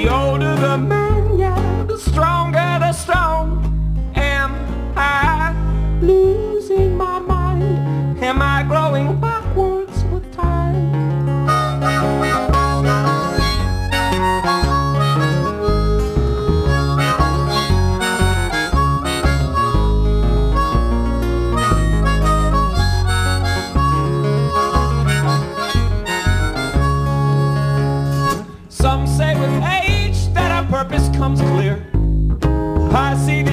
The older. comes clear. I see.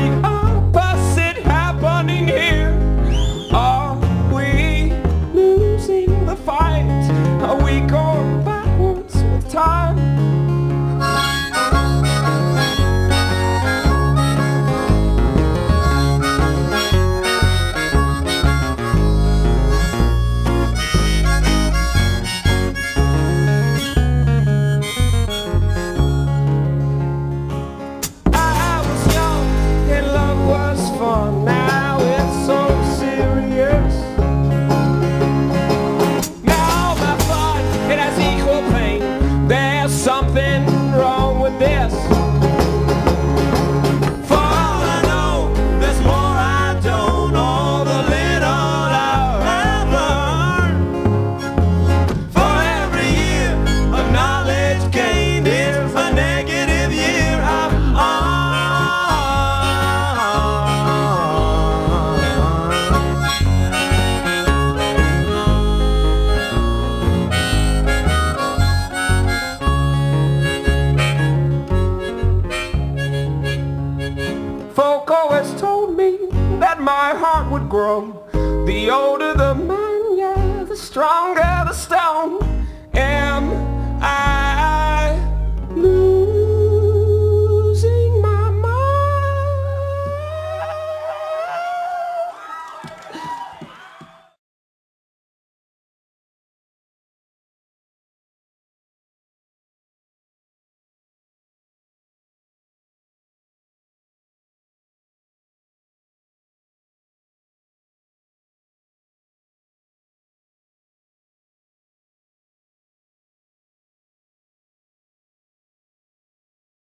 would grow. The older the man, yeah, the stronger the stone.